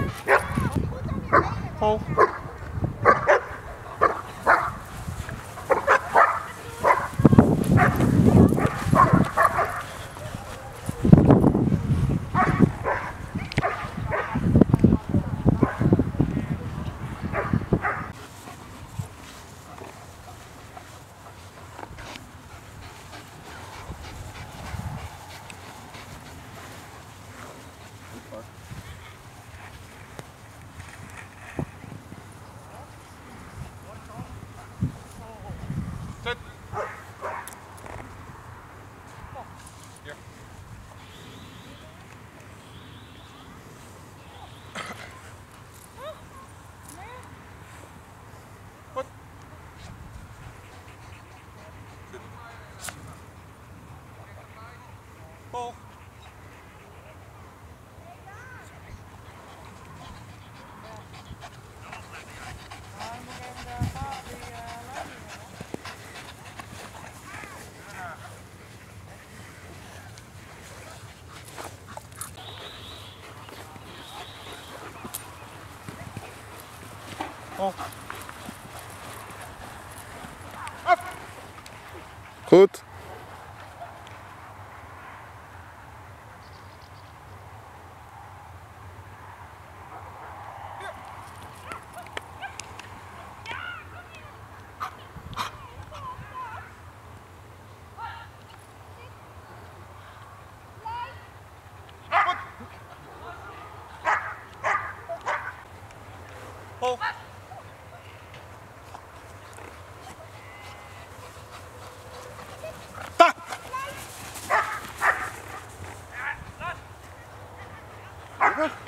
them. Oh. Hoog. Goed. Tempo. Da! Ja.